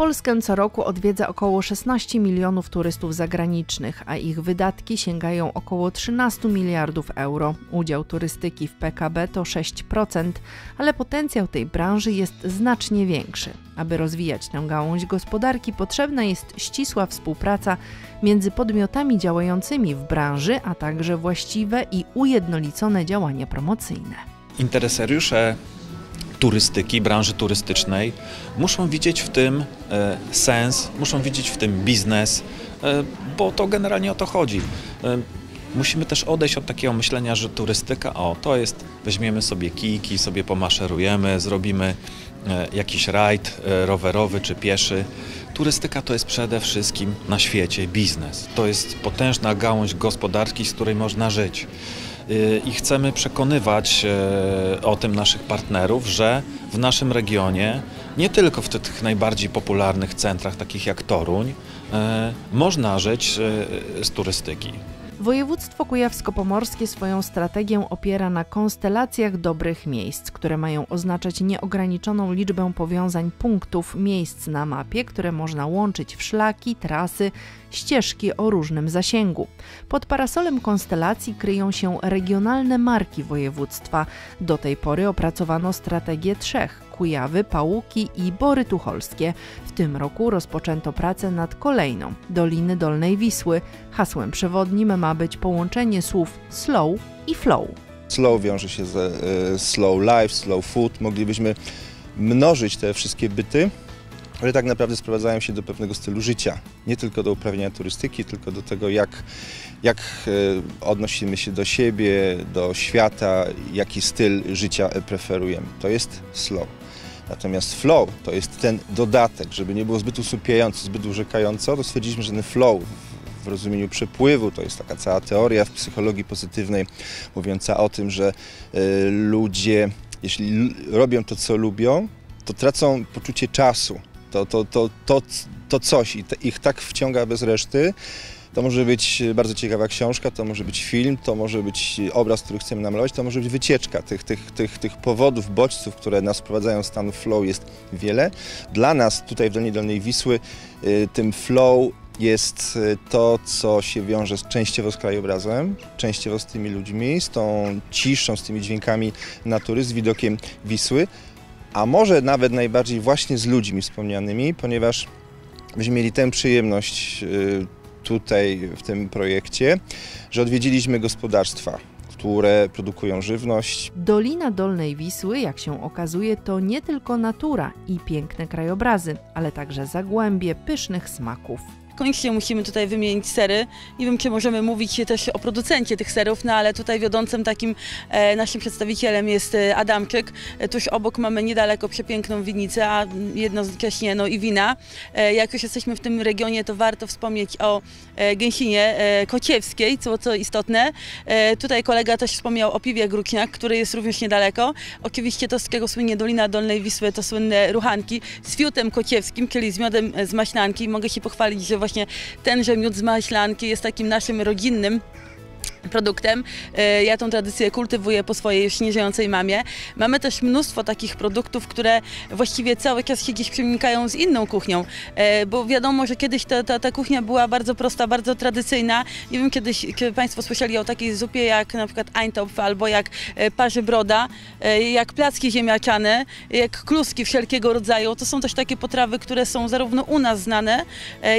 Polskę co roku odwiedza około 16 milionów turystów zagranicznych, a ich wydatki sięgają około 13 miliardów euro. Udział turystyki w PKB to 6%, ale potencjał tej branży jest znacznie większy. Aby rozwijać tę gałąź gospodarki, potrzebna jest ścisła współpraca między podmiotami działającymi w branży, a także właściwe i ujednolicone działania promocyjne. Interesariusze turystyki, branży turystycznej muszą widzieć w tym e, sens, muszą widzieć w tym biznes, e, bo to generalnie o to chodzi. E, musimy też odejść od takiego myślenia, że turystyka, o to jest, weźmiemy sobie kijki, sobie pomaszerujemy, zrobimy jakiś rajd rowerowy czy pieszy. Turystyka to jest przede wszystkim na świecie biznes. To jest potężna gałąź gospodarki, z której można żyć. Y, i chcemy przekonywać e, o tym naszych partnerów, że w naszym regionie, nie tylko w tych najbardziej popularnych centrach, takich jak Toruń, e, można żyć z turystyki. Województwo kujawsko-pomorskie swoją strategię opiera na konstelacjach dobrych miejsc, które mają oznaczać nieograniczoną liczbę powiązań punktów, miejsc na mapie, które można łączyć w szlaki, trasy, ścieżki o różnym zasięgu. Pod parasolem konstelacji kryją się regionalne marki województwa. Do tej pory opracowano strategię trzech Kujawy, Pałuki i Bory Tucholskie. W tym roku rozpoczęto pracę nad kolejną Doliny Dolnej Wisły. Hasłem przewodnim ma być połączenie słów slow i flow. Slow wiąże się ze slow life, slow food. Moglibyśmy mnożyć te wszystkie byty, ale tak naprawdę sprowadzają się do pewnego stylu życia. Nie tylko do uprawiania turystyki, tylko do tego, jak, jak e, odnosimy się do siebie, do świata, jaki styl życia preferujemy. To jest slow. Natomiast flow to jest ten dodatek, żeby nie było zbyt usypiająco, zbyt urzekająco, to stwierdziliśmy, że ten flow w rozumieniu przepływu, to jest taka cała teoria w psychologii pozytywnej mówiąca o tym, że y, ludzie, jeśli robią to, co lubią, to tracą poczucie czasu. To, to, to, to, to coś ich tak wciąga bez reszty, to może być bardzo ciekawa książka, to może być film, to może być obraz, który chcemy namalować, to może być wycieczka. Tych, tych, tych, tych powodów, bodźców, które nas wprowadzają w stan flow jest wiele. Dla nas tutaj w Dolnej Dolnej Wisły y, tym flow jest y, to, co się wiąże częściowo z krajobrazem, częściowo z tymi ludźmi, z tą ciszą, z tymi dźwiękami natury, z widokiem Wisły, a może nawet najbardziej właśnie z ludźmi wspomnianymi, ponieważ myśmy mieli tę przyjemność y, tutaj w tym projekcie, że odwiedziliśmy gospodarstwa, które produkują żywność. Dolina Dolnej Wisły, jak się okazuje, to nie tylko natura i piękne krajobrazy, ale także zagłębie pysznych smaków koniecznie musimy tutaj wymienić sery. Nie wiem, czy możemy mówić też o producencie tych serów, no ale tutaj wiodącym takim e, naszym przedstawicielem jest e, Adamczyk. E, tuż obok mamy niedaleko przepiękną winnicę, a jednocześnie no i wina. Jak już jesteśmy w tym regionie, to warto wspomnieć o gęsinie kociewskiej, co, co istotne. Tutaj kolega też wspomniał o piwie Gruczniak, który jest również niedaleko. Oczywiście to, z którego słynie Dolina Dolnej Wisły, to słynne ruchanki z fiutem kociewskim, czyli z miodem z maślanki. Mogę się pochwalić, że właśnie właśnie tenże miód z maślanki jest takim naszym rodzinnym produktem. E, ja tą tradycję kultywuję po swojej śnieżającej mamie. Mamy też mnóstwo takich produktów, które właściwie cały czas się gdzieś przenikają z inną kuchnią, e, bo wiadomo, że kiedyś ta, ta, ta kuchnia była bardzo prosta, bardzo tradycyjna. Nie wiem, kiedyś kiedy Państwo słyszeli o takiej zupie jak na przykład Eintopf albo jak e, parzy broda, jak placki ziemniaczane, jak kluski wszelkiego rodzaju. To są też takie potrawy, które są zarówno u nas znane,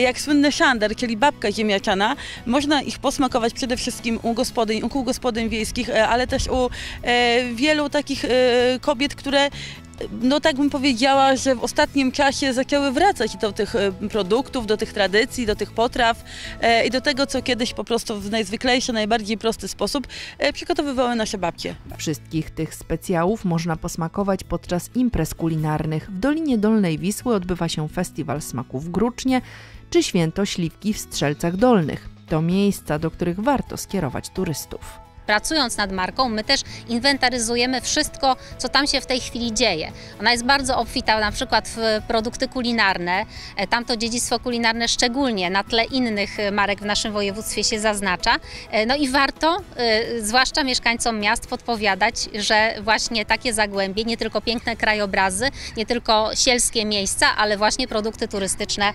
jak słynny szander, czyli babka ziemniaczana. Można ich posmakować przede wszystkim u gospodyń, u kół gospodyń wiejskich, e, ale też u e, wielu takich e, kobiet, które no tak bym powiedziała, że w ostatnim czasie zaczęły wracać do tych produktów, do tych tradycji, do tych potraw i do tego, co kiedyś po prostu w najzwyklejszy, najbardziej prosty sposób przygotowywały nasze babcie. Wszystkich tych specjałów można posmakować podczas imprez kulinarnych. W Dolinie Dolnej Wisły odbywa się Festiwal Smaków Grucznie czy Święto Śliwki w Strzelcach Dolnych to miejsca, do których warto skierować turystów. Pracując nad marką, my też inwentaryzujemy wszystko, co tam się w tej chwili dzieje. Ona jest bardzo obfita na przykład w produkty kulinarne. E, Tam to dziedzictwo kulinarne szczególnie na tle innych e, marek w naszym województwie się zaznacza. E, No i warto, zwłaszcza mieszkańcom miast, podpowiadać, że właśnie takie zagłębie, nie tylko piękne krajobrazy, nie tylko sielskie miejsca, ale właśnie produkty turystyczne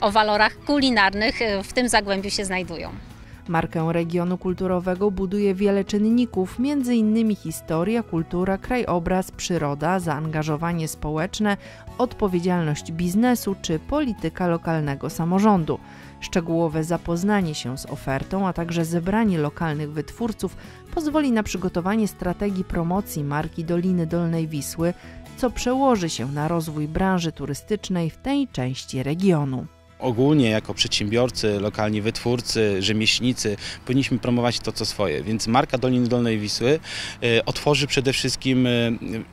o walorach kulinarnych w tym zagłębiu się znajdują. Markę regionu kulturowego buduje wiele czynników, m.in. historia, kultura, krajobraz, przyroda, zaangażowanie społeczne, odpowiedzialność biznesu czy polityka lokalnego samorządu. Szczegółowe zapoznanie się z ofertą, a także zebranie lokalnych wytwórców pozwoli na przygotowanie strategii promocji marki Doliny Dolnej Wisły, co przełoży się na rozwój branży turystycznej w tej części regionu. Ogólnie jako przedsiębiorcy, lokalni wytwórcy, rzemieślnicy powinniśmy promować to, co swoje. Więc marka Doliny Dolnej Wisły e, otworzy przede wszystkim e,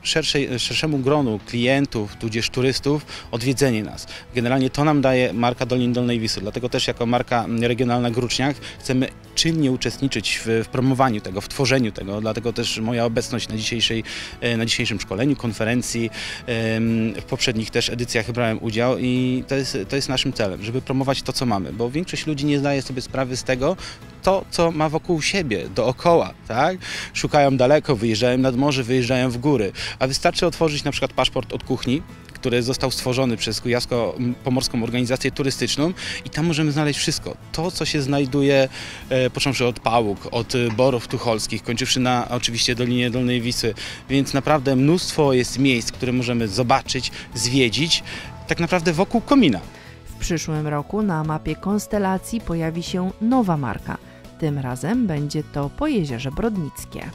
szerszej, szerszemu gronu klientów, tudzież turystów odwiedzenie nas. Generalnie to nam daje marka Doliny Dolnej Wisły. Dlatego też jako marka regionalna Gruczniak chcemy czynnie uczestniczyć w, w promowaniu tego, w tworzeniu tego. Dlatego też moja obecność na, dzisiejszej, e, na dzisiejszym szkoleniu, konferencji, w poprzednich też edycjach brałem udział i to jest, to jest naszym celem, żeby promować to, co mamy, bo większość ludzi nie zdaje sobie sprawy z tego, to, co ma wokół siebie, dookoła, tak? Szukają daleko, wyjeżdżają nad morze, wyjeżdżają w góry, a wystarczy otworzyć na przykład paszport od kuchni, który został stworzony przez Kujawsko-Pomorską Organizację Turystyczną i tam możemy znaleźć wszystko. To, co się znajduje, e, począwszy od Pałuk, od Borów Tucholskich, kończywszy na oczywiście Dolinie Dolnej Wisły, więc naprawdę mnóstwo jest miejsc, które możemy zobaczyć, zwiedzić, tak naprawdę wokół komina. W przyszłym roku na mapie konstelacji pojawi się nowa marka. Tym razem będzie to Pojezierze Brodnickie.